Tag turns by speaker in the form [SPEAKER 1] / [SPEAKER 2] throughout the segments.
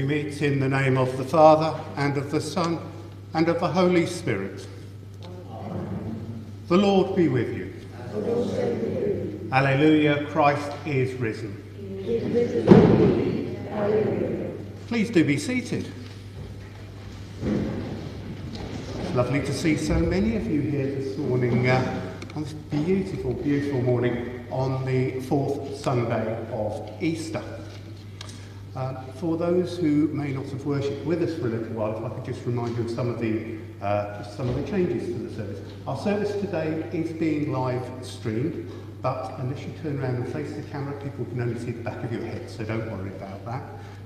[SPEAKER 1] We meet in the name of the Father, and of the Son, and of the Holy Spirit. The Lord be with you. Alleluia, Christ is risen. Please do be seated. It's lovely to see so many of you here this morning uh, on this beautiful, beautiful morning on the fourth Sunday of Easter. Uh, for those who may not have worshipped with us for a little while, if I could just remind you of some of the uh, some of the changes to the service. Our service today is being live streamed, but unless you turn around and face the camera, people can only see the back of your head, so don't worry about that.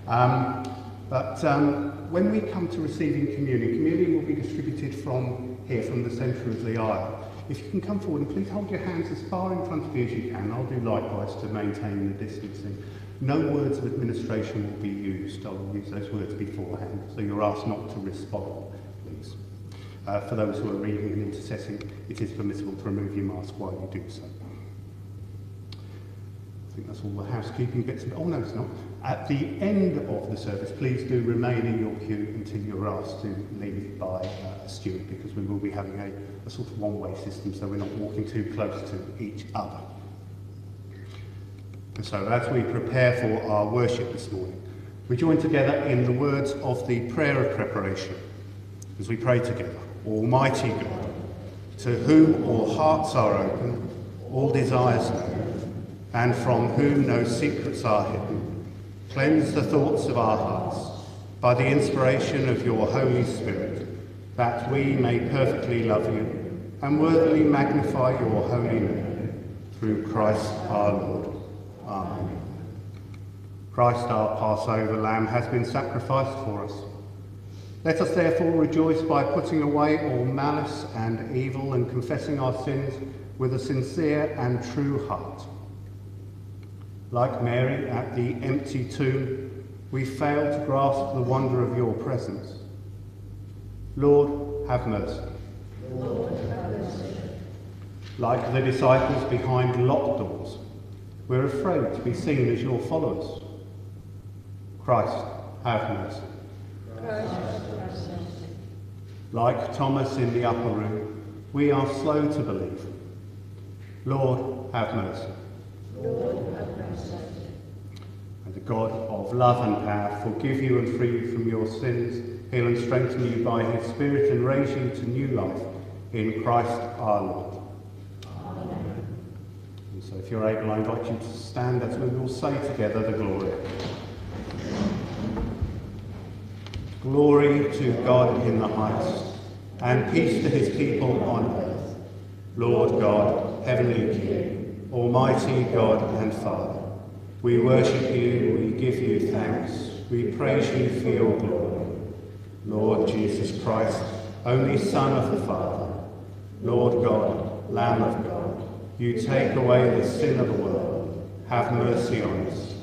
[SPEAKER 1] Um, but um, when we come to receiving communion, communion will be distributed from here, from the centre of the aisle. If you can come forward and please hold your hands as far in front of you as you can. I'll do likewise to maintain the distancing. No words of administration will be used. I'll use those words beforehand, so you're asked not to respond, please. Uh, for those who are reading and intercessing, it is permissible to remove your mask while you do so. I think that's all the housekeeping bits. Oh, no, it's not. At the end of the service, please do remain in your queue until you're asked to leave by uh, a steward, because we will be having a, a sort of one-way system, so we're not walking too close to each other. And so as we prepare for our worship this morning, we join together in the words of the prayer of preparation as we pray together. Almighty God, to whom all hearts are open, all desires known, and from whom no secrets are hidden, cleanse the thoughts of our hearts by the inspiration of your Holy Spirit, that we may perfectly love you and worthily magnify your holy name, through Christ our Lord. Amen. Christ our Passover lamb has been sacrificed for us. Let us therefore rejoice by putting away all malice and evil and confessing our sins with a sincere and true heart. Like Mary at the empty tomb, we fail to grasp the wonder of your presence. Lord, have mercy. Lord, have mercy. Like the disciples behind locked doors, we're afraid to be seen as your followers. Christ, have mercy. Like Thomas in the upper room, we are slow to believe. Lord, have mercy. Lord, have mercy. May the God of love and power forgive you and free you from your sins, heal and strengthen you by his Spirit, and raise you to new life in Christ our Lord. So if you're able, I invite you to stand as we will say together the glory. Glory to God in the highest, and peace to his people on earth. Lord God, heavenly King, almighty God and Father, we worship you, we give you thanks, we praise you for your glory. Lord Jesus Christ, only Son of the Father, Lord God, Lamb of God, you take away the sin of the world, have mercy on us.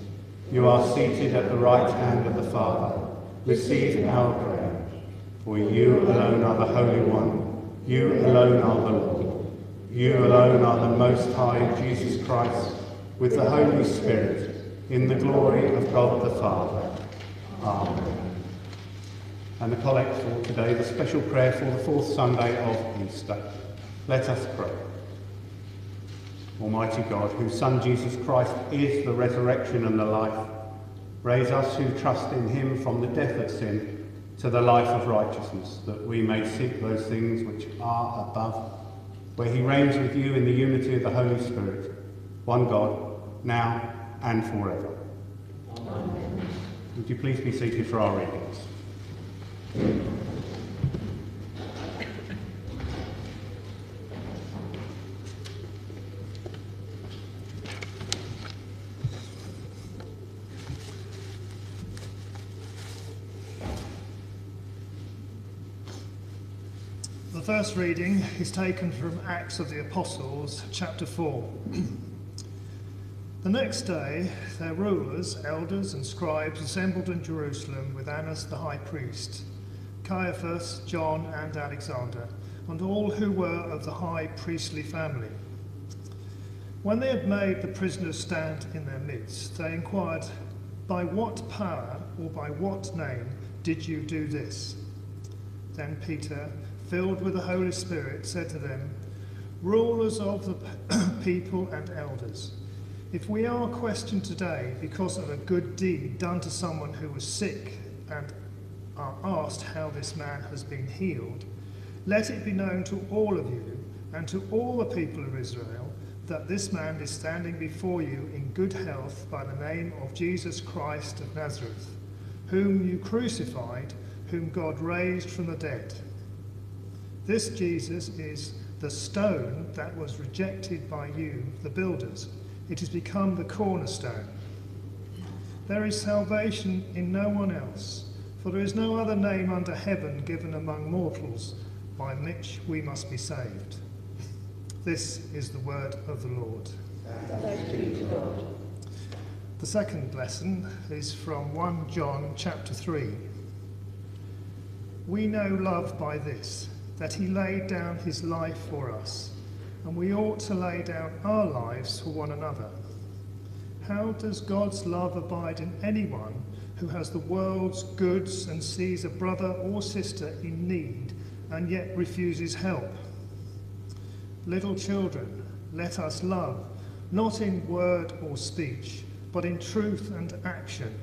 [SPEAKER 1] You are seated at the right hand of the Father, receive our prayer. For you alone are the Holy One, you alone are the Lord, you alone are the Most High, Jesus Christ, with the Holy Spirit, in the glory of God the Father. Amen. And the collect for today, the special prayer for the fourth Sunday of Easter. Let us pray. Almighty God, whose Son Jesus Christ is the resurrection and the life, Raise us who trust in him from the death of sin to the life of righteousness, that we may seek those things which are above, where he reigns with you in the unity of the Holy Spirit, one God, now and forever. Amen. Would you please be seated for our readings?
[SPEAKER 2] First reading is taken from Acts of the Apostles, chapter 4. the next day, their rulers, elders, and scribes assembled in Jerusalem with Annas the high priest, Caiaphas, John, and Alexander, and all who were of the high priestly family. When they had made the prisoners stand in their midst, they inquired, By what power or by what name did you do this? Then Peter, filled with the Holy Spirit, said to them, Rulers of the people and elders, if we are questioned today because of a good deed done to someone who was sick and are asked how this man has been healed, let it be known to all of you and to all the people of Israel that this man is standing before you in good health by the name of Jesus Christ of Nazareth, whom you crucified, whom God raised from the dead. This Jesus is the stone that was rejected by you, the builders. It has become the cornerstone. There is salvation in no one else, for there is no other name under heaven given among mortals by which we must be saved. This is the word of the Lord. The second lesson is from 1 John chapter 3. We know love by this, that he laid down his life for us, and we ought to lay down our lives for one another. How does God's love abide in anyone who has the world's goods and sees a brother or sister in need and yet refuses help? Little children, let us love, not in word or speech, but in truth and action.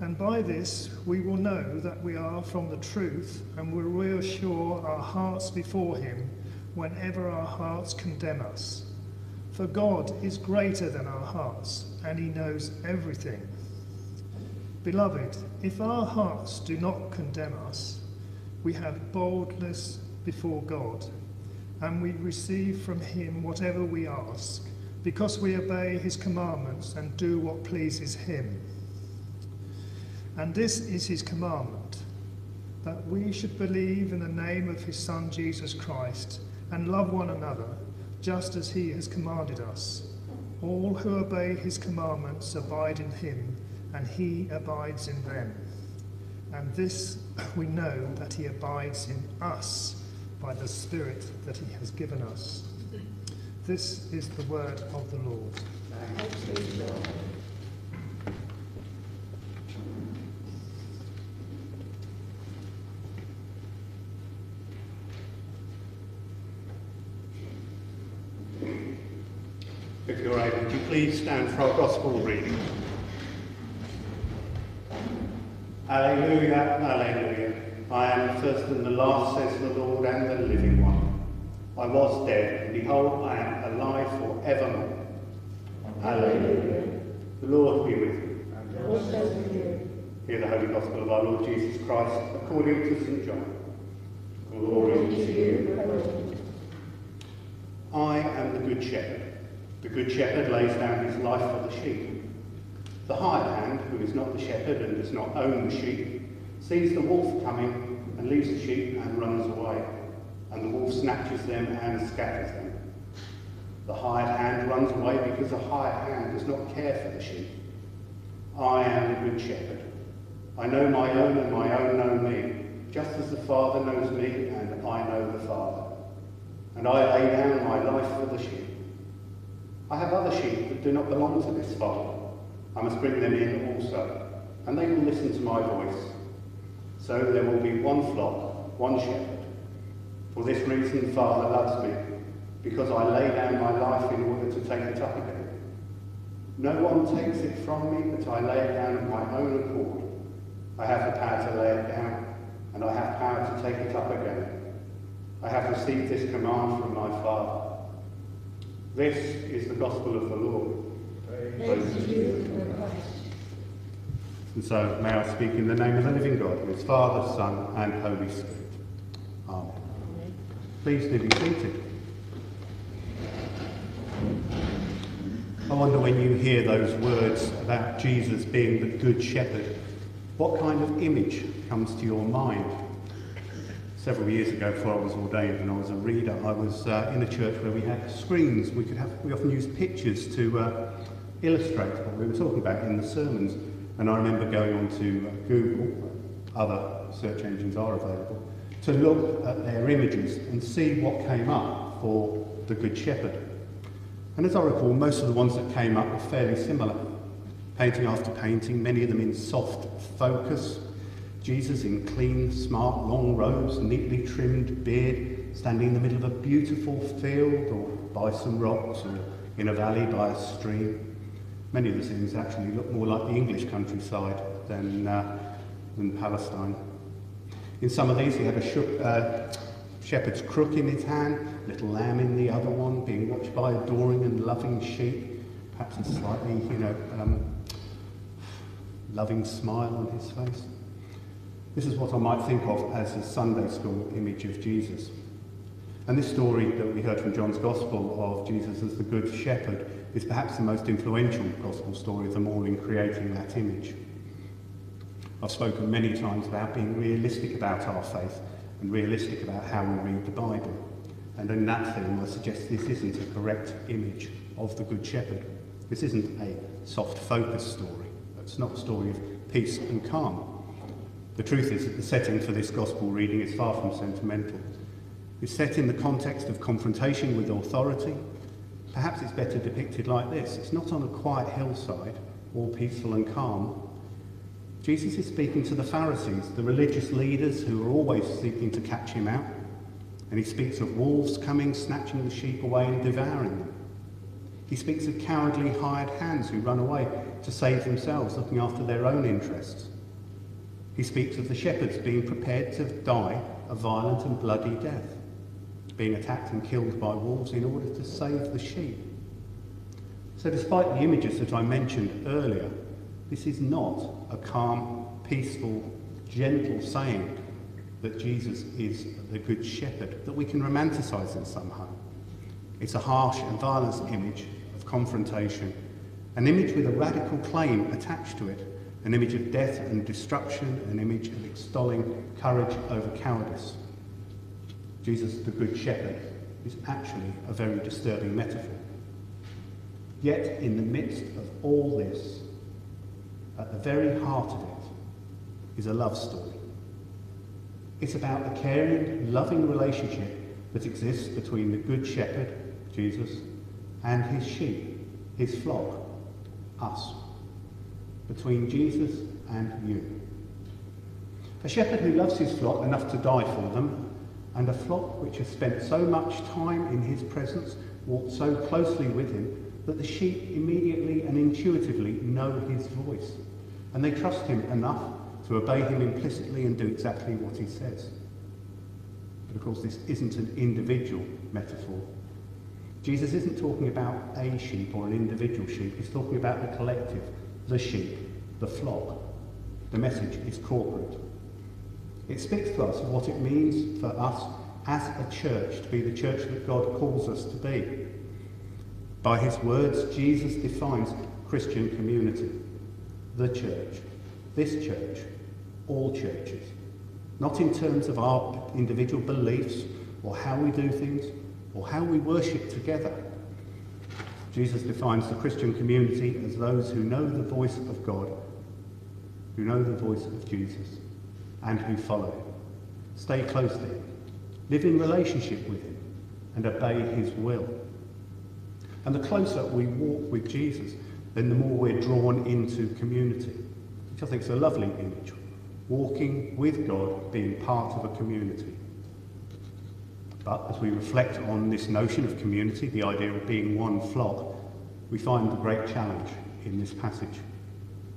[SPEAKER 2] And by this we will know that we are from the truth and will reassure our hearts before Him whenever our hearts condemn us. For God is greater than our hearts, and He knows everything. Beloved, if our hearts do not condemn us, we have boldness before God and we receive from him whatever we ask, because we obey his commandments and do what pleases him. And this is his commandment that we should believe in the name of his Son Jesus Christ and love one another, just as he has commanded us. All who obey his commandments abide in him, and he abides in them. And this we know that he abides in us by the Spirit that He has given us. This is the word of the Lord.
[SPEAKER 1] If you're able, would you please stand for our gospel reading? Alleluia, alleluia. I am the first and the last, says the Lord, and the living one. I was dead, and behold, I am alive for evermore. Alleluia. The Lord be with you.
[SPEAKER 3] And also with you.
[SPEAKER 1] Hear the Holy Gospel of our Lord Jesus Christ according to St. John.
[SPEAKER 3] Glory to you, Lord.
[SPEAKER 1] I am the Good Shepherd. The Good Shepherd lays down his life for the sheep. The hired hand, who is not the shepherd and does not own the sheep, sees the wolf coming and leaves the sheep and runs away, and the wolf snatches them and scatters them. The hired hand runs away because the hired hand does not care for the sheep. I am the good shepherd. I know my own and my own know me, just as the Father knows me and I know the Father. And I lay down my life for the sheep. I have other sheep that do not belong to this fold. I must bring them in also, and they will listen to my voice. So there will be one flock, one shepherd. For this reason the Father loves me, because I lay down my life in order to take it up again. No one takes it from me, but I lay it down of my own accord. I have the power to lay it down, and I have power to take it up again. I have received this command from my Father. This is the gospel of the Lord.
[SPEAKER 3] Praise to you.
[SPEAKER 1] And so may I speak in the name of the living God, who is Father, Son, and Holy Spirit. Amen. Please do be seated. I wonder when you hear those words about Jesus being the Good Shepherd, what kind of image comes to your mind? Several years ago, before I was ordained and I was a reader, I was uh, in a church where we had screens. We could have, we often used pictures to uh, illustrate what we were talking about in the sermons. And I remember going on to uh, Google, other search engines are available, to look at their images and see what came up for the Good Shepherd. And as I recall, most of the ones that came up were fairly similar. painting after painting, many of them in soft focus. Jesus in clean, smart, long robes, neatly trimmed beard, standing in the middle of a beautiful field or by some rocks or in a valley by a stream. Many of the scenes actually look more like the English countryside than, uh, than Palestine. In some of these, he had a sh- uh, shepherd's crook in his hand, a little lamb in the other one, being watched by adoring and loving sheep, perhaps a slightly, you know, um, loving smile on his face. This is what I might think of as a Sunday school image of Jesus. And this story that we heard from John's Gospel of Jesus as the Good Shepherd is perhaps the most influential Gospel story of them all in creating that image. I've spoken many times about being realistic about our faith and realistic about how we read the Bible. And in that theme, I suggest this isn't a correct image of the Good Shepherd. This isn't a soft focus story. It's not a story of peace and calm. The truth is that the setting for this gospel reading is far from sentimental. It's set in the context of confrontation with authority. Perhaps it's better depicted like this. It's not on a quiet hillside, all peaceful and calm. Jesus is speaking to the Pharisees, the religious leaders who are always seeking to catch him out. And he speaks of wolves coming, snatching the sheep away and devouring them. He speaks of cowardly hired hands who run away to save themselves, looking after their own interests. He speaks of the shepherds being prepared to die a violent and bloody death, being attacked and killed by wolves in order to save the sheep. So, despite the images that I mentioned earlier, this is not a calm, peaceful, gentle saying that Jesus is the Good Shepherd that we can romanticize in somehow. It's a harsh and violent image of confrontation, an image with a radical claim attached to it, an image of death and destruction, an image of extolling courage over cowardice. Jesus, the Good Shepherd, is actually a very disturbing metaphor. Yet, in the midst of all this, at the very heart of it, is a love story. It's about a caring, loving relationship that exists between the Good Shepherd, Jesus, and his sheep, his flock, us. Between Jesus and you. A shepherd who loves his flock enough to die for them, and a flock which has spent so much time in his presence, walked so closely with him, that the sheep immediately and intuitively know his voice. And they trust him enough to obey him implicitly and do exactly what he says. But of course, this isn't an individual metaphor. Jesus isn't talking about a sheep or an individual sheep, he's talking about the collective, the sheep, the flock. The message is corporate. It speaks to us of what it means for us as a church to be the church that God calls us to be. By his words, Jesus defines Christian community, the church, this church, all churches. Not in terms of our individual beliefs or how we do things or how we worship together. Jesus defines the Christian community as those who know the voice of God, who know the voice of Jesus, and who follow him. Stay close to him, live in relationship with him, and obey his will. And the closer we walk with Jesus, then the more we're drawn into community, which I think is a lovely image. Walking with God, being part of a community. But as we reflect on this notion of community, the idea of being one flock, we find the great challenge in this passage.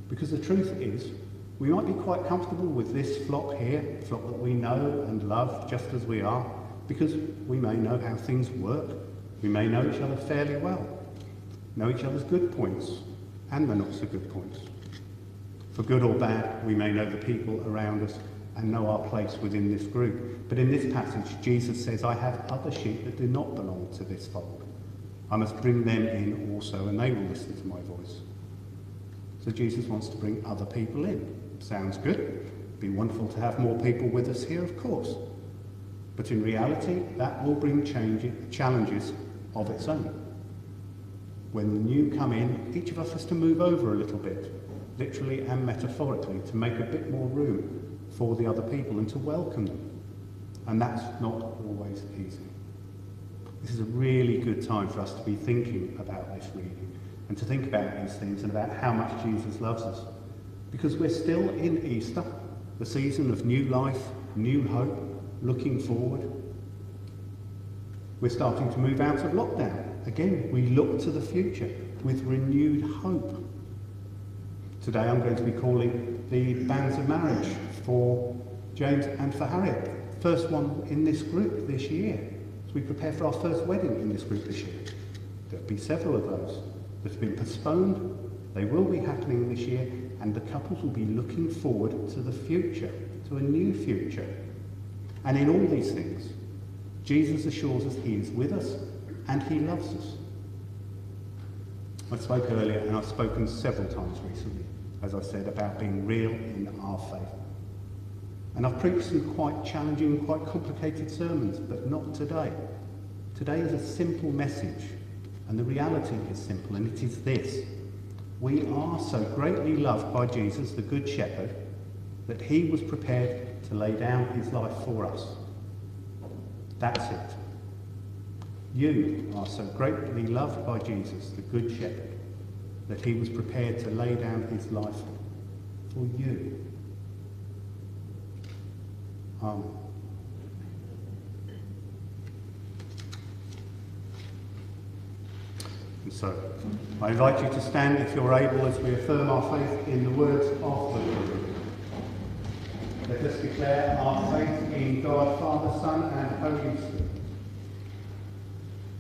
[SPEAKER 1] Because the truth is, we might be quite comfortable with this flock here, flock that we know and love just as we are, because we may know how things work. We may know each other fairly well, know each other's good points and the not so good points. For good or bad, we may know the people around us and know our place within this group. But in this passage, Jesus says, I have other sheep that do not belong to this fold. I must bring them in also, and they will listen to my voice. So Jesus wants to bring other people in. Sounds good. Be wonderful to have more people with us here, of course. But in reality, that will bring challenges of its own. When the new come in, each of us has to move over a little bit, literally and metaphorically, to make a bit more room for the other people and to welcome them. And that's not always easy. This is a really good time for us to be thinking about this reading and to think about these things and about how much Jesus loves us. Because we're still in Easter, the season of new life, new hope, looking forward. We're starting to move out of lockdown. Again, we look to the future with renewed hope. Today I'm going to be calling the banns of marriage for James and for Harriet. First one in this group this year. As we prepare for our first wedding in this group this year. There'll be several of those that have been postponed. They will be happening this year and the couples will be looking forward to the future, to a new future. And in all these things, Jesus assures us he is with us and he loves us. I spoke earlier and I've spoken several times recently, as I said, about being real in our faith. And I've preached some quite challenging, quite complicated sermons, but not today. Today is a simple message, and the reality is simple, and it is this. We are so greatly loved by Jesus, the Good Shepherd, that he was prepared to lay down his life for us. That's it. You are so greatly loved by Jesus, the Good Shepherd, that he was prepared to lay down his life for you. Amen. And so, I invite you to stand if you're able as we affirm our faith in the words of the Creed. Let us declare our faith in God, Father, Son, and Holy Spirit.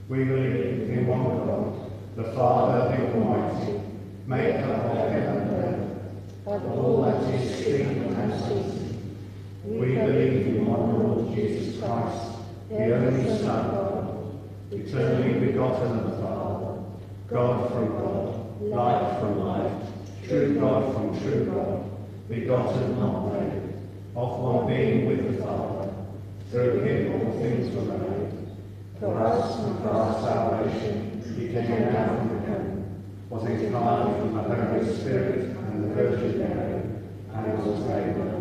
[SPEAKER 1] We believe in one God, the Father, the Almighty, maker of heaven and earth, of all that is seen and unseen. We believe in one Lord Jesus Christ, the only Son of God, eternally begotten of the Father, God from God, light from light, true God from true God, begotten, not made, of one being with the Father. Through him all things were made. For us and for our salvation, he came down from heaven, was incarnate from the Holy Spirit and the Virgin Mary, and was made.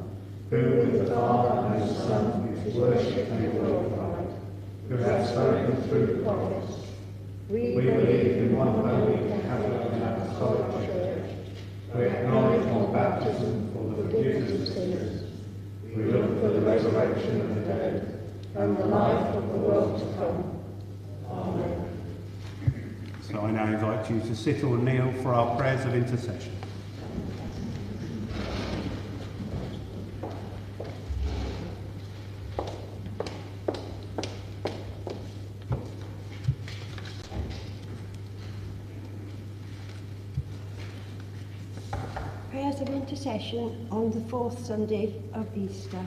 [SPEAKER 1] who with the Father and the Son is worshipped and glorified, who has spoken through the prophets. We believe in one holy Catholic and Apostolic Church. We acknowledge one baptism for the forgiveness of sins. We look for the resurrection of the dead and the life of the world to come. Amen. So I now invite you to sit or kneel for our prayers of intercession.
[SPEAKER 4] Prayers of on the fourth Sunday of Easter.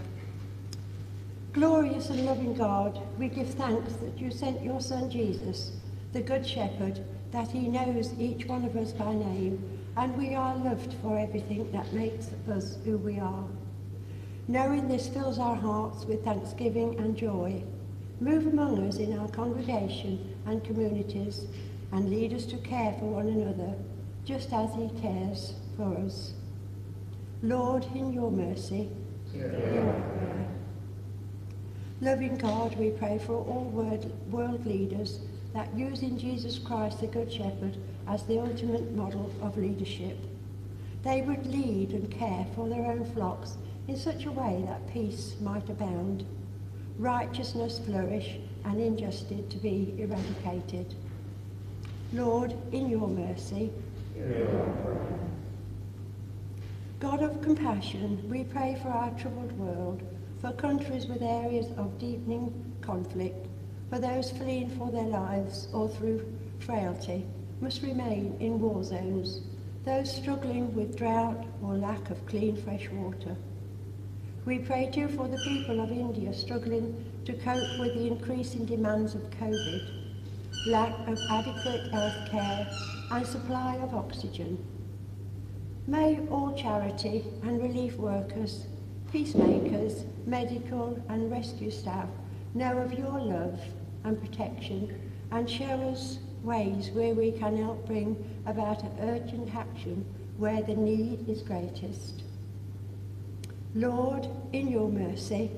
[SPEAKER 4] Glorious and loving God, we give thanks that you sent your Son Jesus, the Good Shepherd, that he knows each one of us by name, and we are loved for everything that makes us who we are. Knowing this fills our hearts with thanksgiving and joy. Move among us in our congregation and communities, and lead us to care for one another, just as he cares for us. Lord, in your mercy, prayer. Loving God, we pray for all world, world leaders that using Jesus Christ, the Good Shepherd, as the ultimate model of leadership, they would lead and care for their own flocks in such a way that peace might abound, righteousness flourish, and injustice to be eradicated. Lord, in your mercy, God of compassion, we pray for our troubled world, for countries with areas of deepening conflict, for those fleeing for their lives or through frailty must remain in war zones, those struggling with drought or lack of clean fresh water. We pray too for the people of India struggling to cope with the increasing demands of COVID, lack of adequate health care and supply of oxygen. May all charity and relief workers, peacemakers, medical and rescue staff know of your love and protection and show us ways where we can help bring about urgent action where the need is greatest. Lord, in your mercy,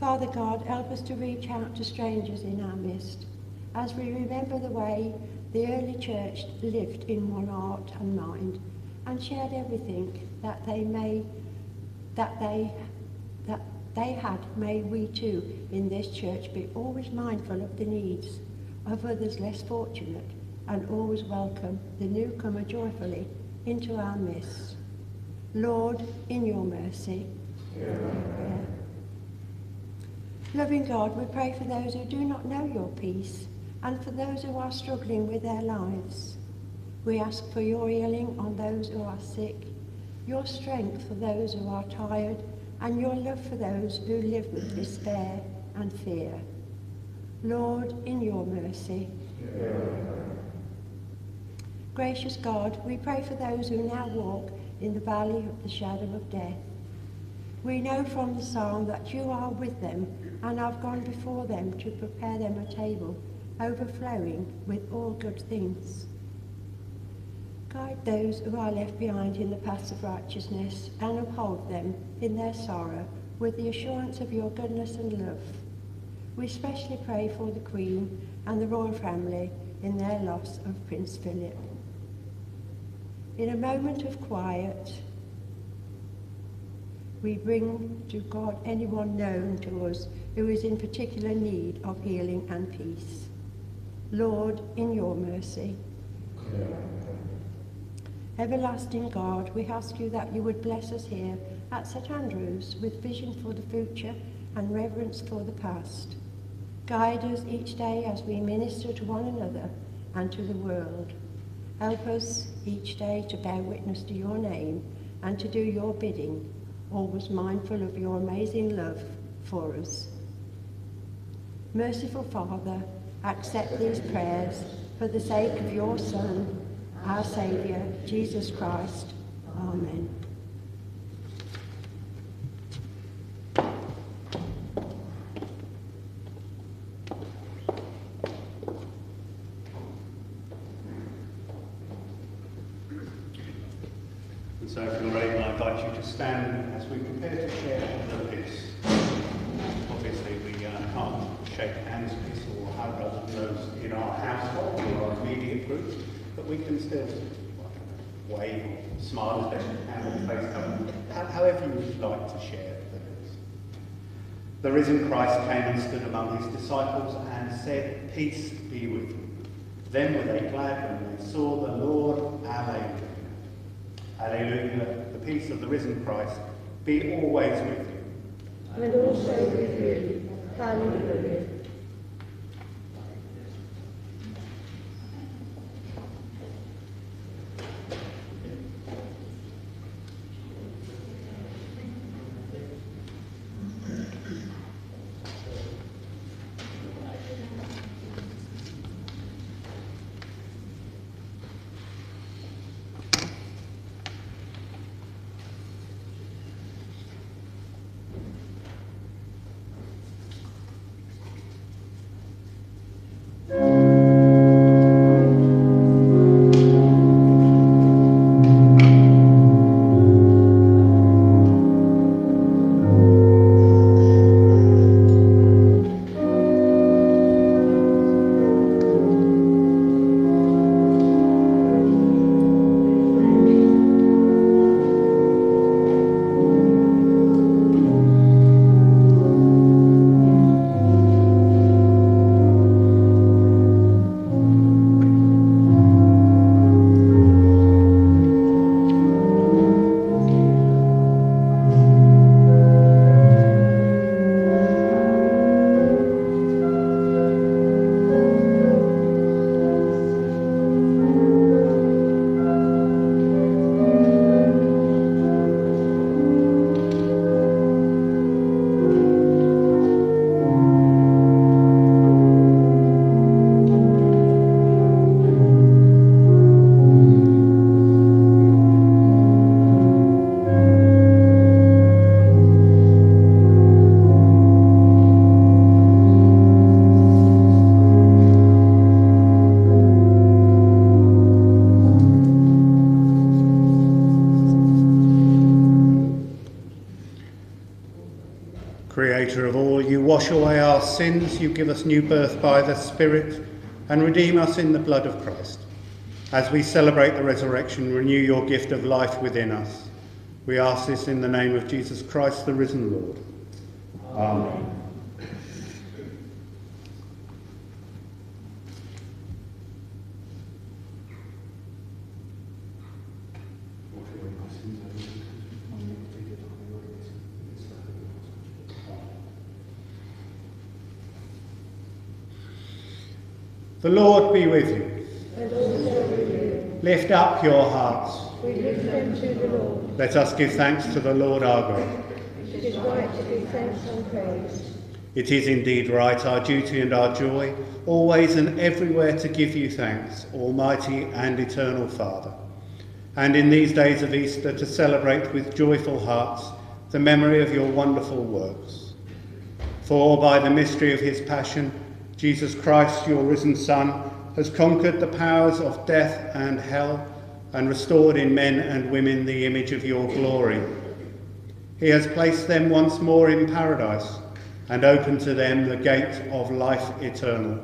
[SPEAKER 4] Father God, help us to reach out to strangers in our midst as we remember the way the early church lived in one heart and mind and shared everything that they may that they that they had may we too in this church be always mindful of the needs of others less fortunate and always welcome the newcomer joyfully into our midst. Lord, in your mercy. Yeah. Loving God, we pray for those who do not know your peace and for those who are struggling with their lives. We ask for your healing on those who are sick, your strength for those who are tired, and your love for those who live with despair and fear. Lord, in your mercy. Yeah. Gracious God, we pray for those who now walk in the valley of the shadow of death. We know from the psalm that you are with them and have gone before them to prepare them a table overflowing with all good things. Guide those who are left behind in the paths of righteousness and uphold them in their sorrow with the assurance of your goodness and love. We especially pray for the Queen and the royal family in their loss of Prince Philip. In a moment of quiet, we bring to God anyone known to us who is in particular need of healing and peace. Lord, in your mercy. Everlasting God, we ask you that you would bless us here at St Andrews with vision for the future and reverence for the past. Guide us each day as we minister to one another and to the world. Help us each day to bear witness to your name and to do your bidding, always mindful of your amazing love for us. Merciful Father, accept these prayers for the sake of your Son, our Saviour, Jesus Christ. Amen.
[SPEAKER 1] And so if you're able, I invite you to stand as we prepare to share the peace. Obviously, we uh, can't shake hands peace or hug those in our household or our immediate groups, but we can still or smile face covered, however you would like to share the peace. The risen Christ came and stood among his disciples and said, Peace be with you. Then were they glad when they saw the Lord. Alleluia. Alleluia. The peace of the risen Christ be always with you.
[SPEAKER 3] And also with you. Hallelujah.
[SPEAKER 1] Sins, you give us new birth by the Spirit, and redeem us in the blood of Christ. As we celebrate the resurrection, renew your gift of life within us. We ask this in the name of Jesus Christ, the risen Lord. Amen. The Lord be with you.
[SPEAKER 3] With.
[SPEAKER 1] Lift up your hearts.
[SPEAKER 3] We lift them to the Lord.
[SPEAKER 1] Let us give thanks to the Lord our God.
[SPEAKER 3] It is right to give thanks and praise.
[SPEAKER 1] It is indeed right, our duty and our joy, always and everywhere to give you thanks, Almighty and Eternal Father. And in these days of Easter to celebrate with joyful hearts the memory of your wonderful works. For by the mystery of his passion, Jesus Christ, your risen Son, has conquered the powers of death and hell and restored in men and women the image of your glory. He has placed them once more in paradise and opened to them the gate of life eternal.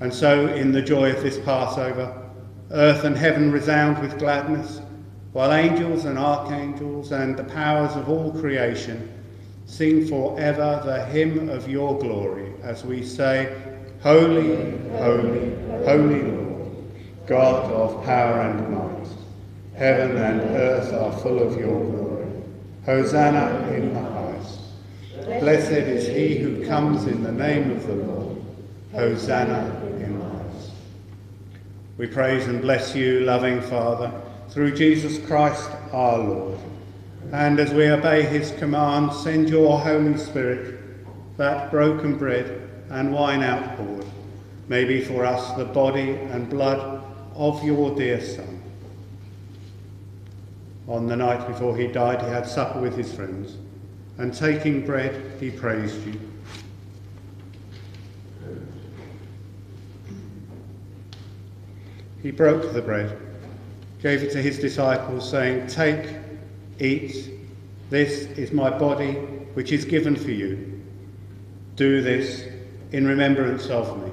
[SPEAKER 1] And so, in the joy of this Passover, earth and heaven resound with gladness, while angels and archangels and the powers of all creation sing forever the hymn of your glory as we say, Holy, holy, holy Lord, God of power and might. Heaven and earth are full of your glory. Hosanna in the highest. Blessed is he who comes in the name of the Lord. Hosanna in the highest. We praise and bless you, loving Father, through Jesus Christ our Lord. And as we obey his command, send your Holy Spirit, that broken bread and wine outpoured, may be for us the body and blood of your dear Son. On the night before he died, he had supper with his friends, and taking bread, he praised you. He broke the bread, gave it to his disciples, saying, Take, eat, this is my body, which is given for you. Do this in remembrance of me.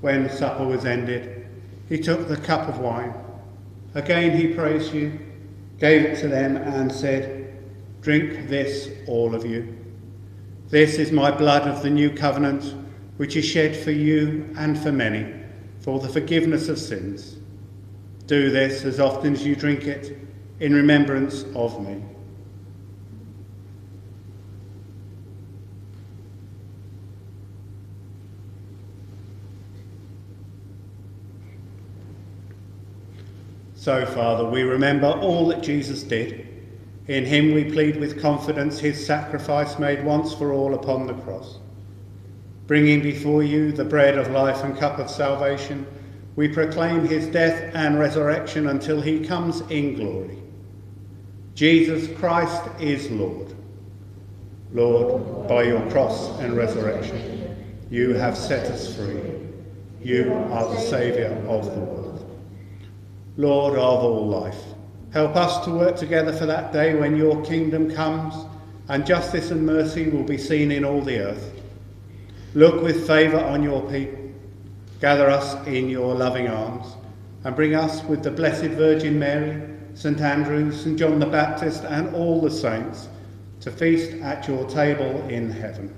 [SPEAKER 1] When supper was ended, he took the cup of wine. Again he praised you, gave it to them, and said, Drink this, all of you. This is my blood of the new covenant, which is shed for you and for many, for the forgiveness of sins. Do this as often as you drink it in remembrance of me. So, Father, we remember all that Jesus did. In him we plead with confidence his sacrifice made once for all upon the cross. Bringing before you the bread of life and cup of salvation, we proclaim his death and resurrection until he comes in glory. Jesus Christ is Lord. Lord, by your cross and resurrection, you have set us free. You are the Saviour of the world. Lord of all life, help us to work together for that day when your kingdom comes and justice and mercy will be seen in all the earth. Look with favour on your people, gather us in your loving arms, and bring us with the Blessed Virgin Mary, St Andrew, St John the Baptist, and all the saints to feast at your table in heaven.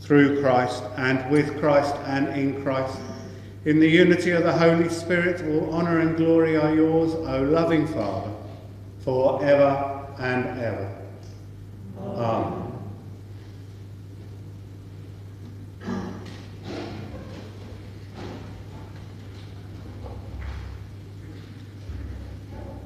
[SPEAKER 1] Through Christ, and with Christ, and in Christ, in the unity of the Holy Spirit, all honour and glory are yours, O loving Father, for ever and ever. Amen.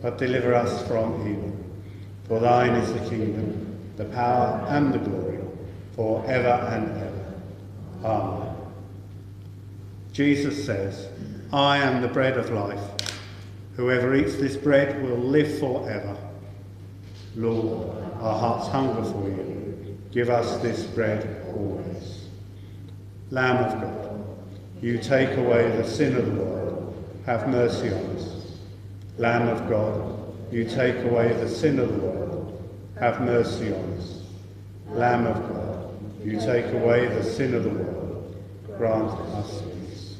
[SPEAKER 1] but deliver us from evil. For thine is the kingdom, the power, and the glory, for ever and ever. Amen. Jesus says, I am the bread of life. Whoever eats this bread will live forever. Lord, our hearts hunger for you. Give us this bread always. Lamb of God, you take away the sin of the world. Have mercy on us. Lamb of God, you take away the sin of the world. Have mercy on us. Lamb of God, you take away the sin of the world. Grant us peace.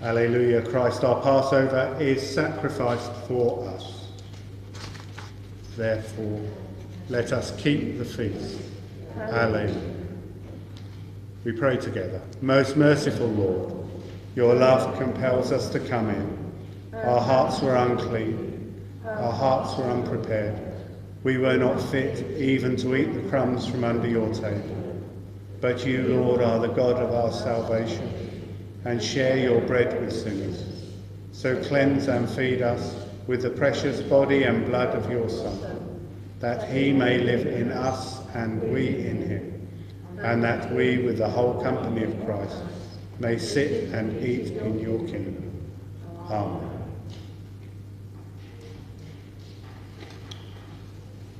[SPEAKER 1] Alleluia, Christ our Passover is sacrificed for us. Therefore, let us keep the feast. Alleluia. We pray together. Most merciful Lord, your love compels us to come in. Our hearts were unclean, our hearts were unprepared. We were not fit even to eat the crumbs from under your table. But you, Lord, are the God of our salvation and share your bread with sinners. So cleanse and feed us with the precious body and blood of your Son, that he may live in us and we in him, and that we, with the whole company of Christ, may sit and eat in your kingdom. Amen.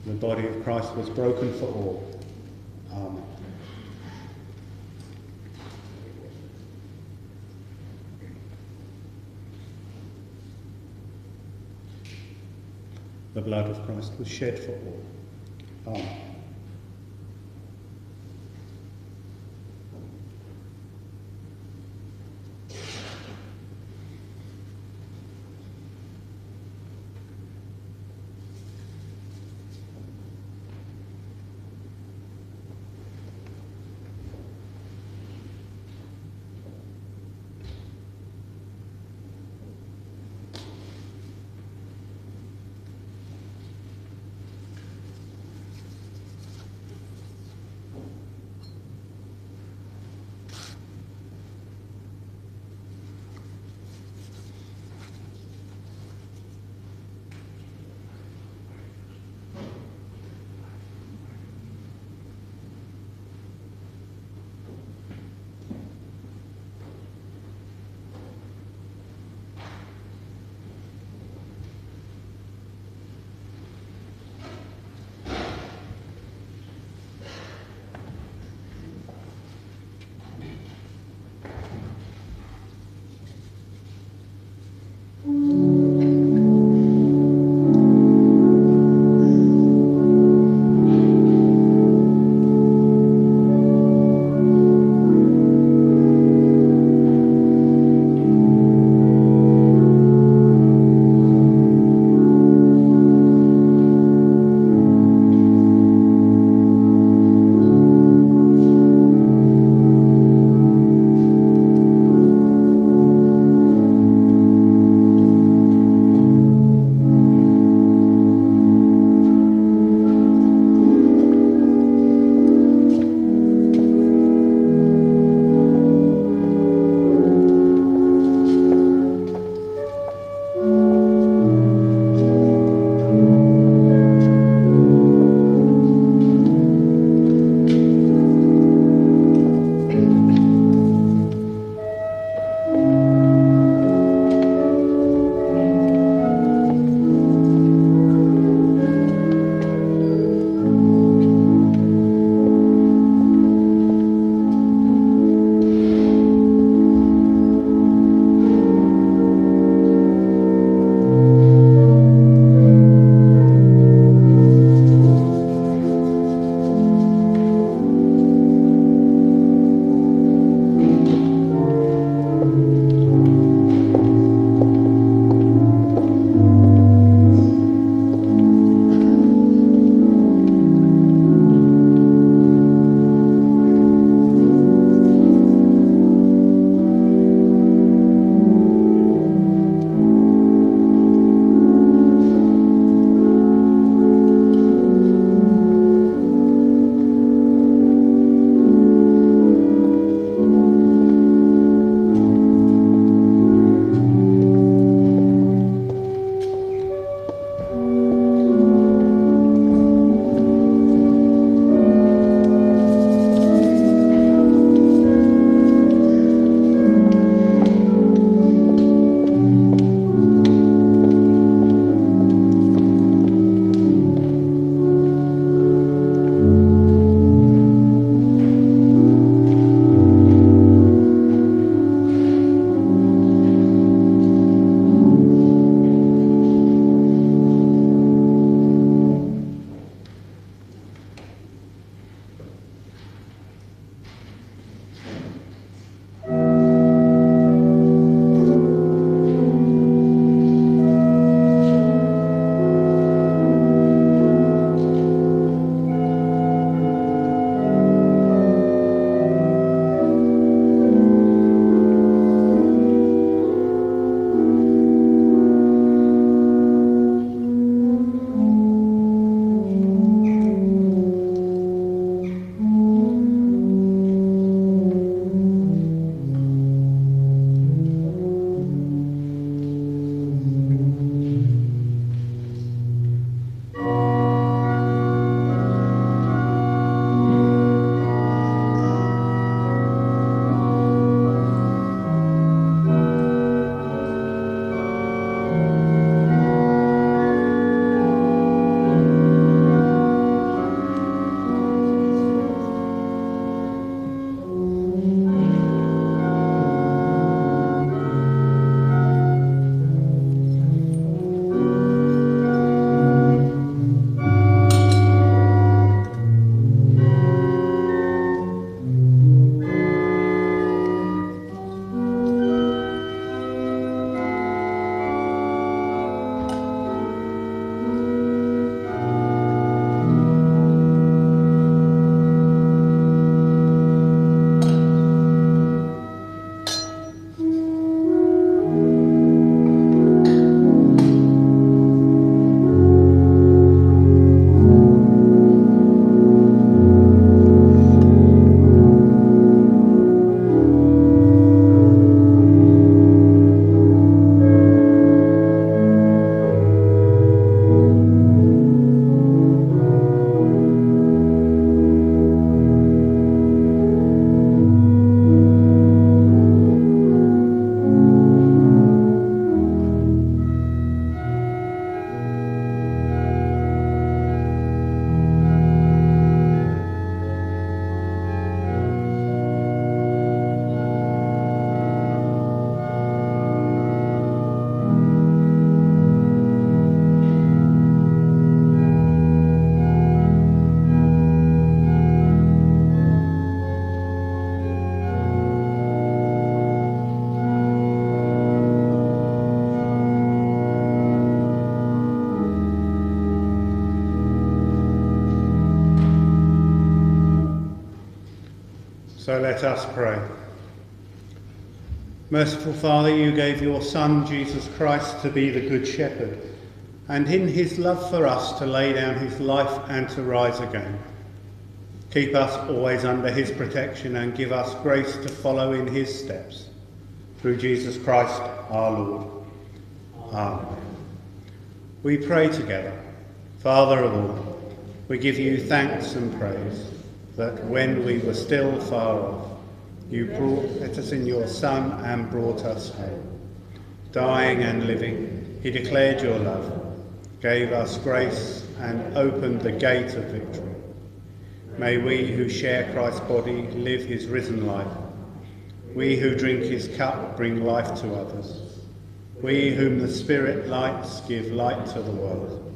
[SPEAKER 1] The body of Christ was broken for all. Amen. The blood of Christ was shed for all. Amen. Merciful Father, you gave your Son, Jesus Christ, to be the Good Shepherd, and in his love for us to lay down his life and to rise again. Keep us always under his protection and give us grace to follow in his steps. Through Jesus Christ our Lord. Amen. We pray together. Father of all, we give you thanks and praise that when we were still far off, you brought us in your Son and brought us home. Dying and living, he declared your love, gave us grace, and opened the gate of victory. May we who share Christ's body live his risen life. We who drink his cup bring life to others. We whom the Spirit lights give light to the world.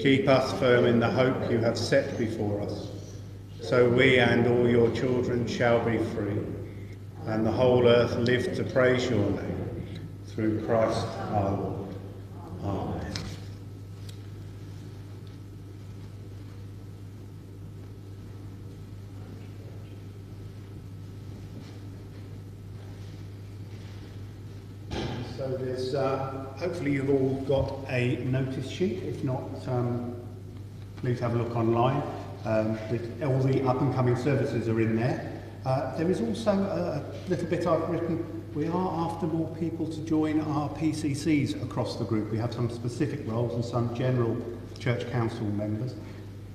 [SPEAKER 1] Keep us firm in the hope you have set before us, so we and all your children shall be free, and the whole earth live to praise your name, through Christ our Lord. Amen. So there's, uh, hopefully you've all got a notice sheet. If not, um, please have a look online. um, with all the up-and-coming services are in there. Uh, there is also a, a little bit I've written, we are after more people to join our PCCs across the group. We have some specific roles and some general church council members.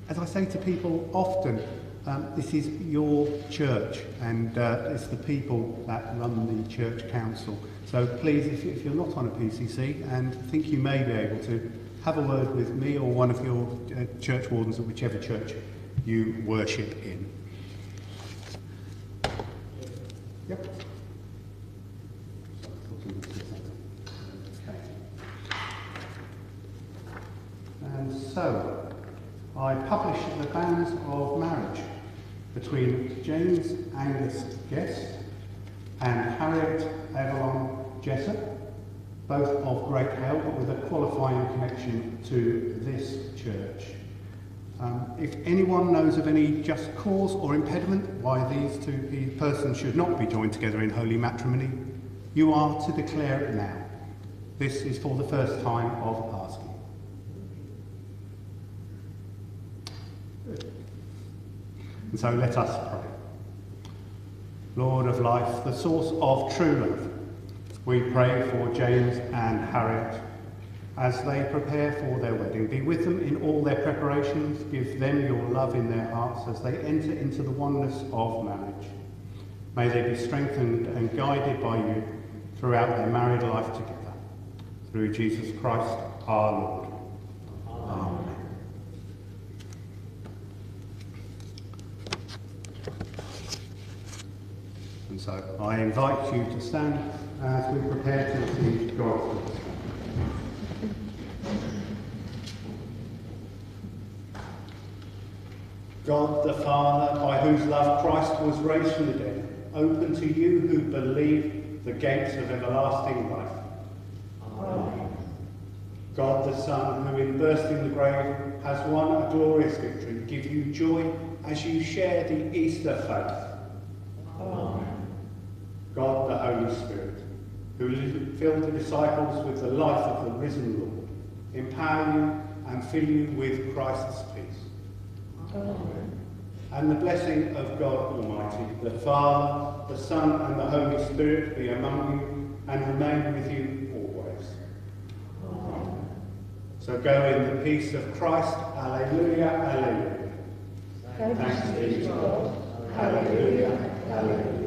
[SPEAKER 1] As I say to people often, um, this is your church and uh, it's the people that run the church council. So please, if, if you're not on a PCC and think you may be able to, have a word with me or one of your uh, church wardens at whichever church you worship in. Yep. And so, I publish the banns of marriage between James Angus Guest and Harriet Evelyn Jessup, both of Great Hell, but with a qualifying connection to this church. Um, if anyone knows of any just cause or impediment why these two persons should not be joined together in holy matrimony, you are to declare it now. This is for the first time of asking. And so let us pray. Lord of life, the source of true love, we pray for James and Harriet as they prepare for their wedding. Be with them in all their preparations. Give them your love in their hearts as they enter into the oneness of marriage. May they be strengthened and guided by you throughout their married life together. Through Jesus Christ our Lord. Amen. And so I invite you to stand as we prepare to receive God's God the Father, by whose love Christ was raised from the dead, open to you who believe the gates of everlasting life. Amen. God the Son, who in bursting the grave has won a glorious victory, give you joy as you share the Easter faith. Amen. God the Holy Spirit, who filled the disciples with the life of the risen Lord, empower you and fill you with Christ's. And the blessing of God Almighty, the Father, the Son, and the Holy Spirit be among you and remain with you always. Amen. So go in the peace of Christ. Alleluia, alleluia.
[SPEAKER 3] Thanks, be to God. Alleluia, alleluia.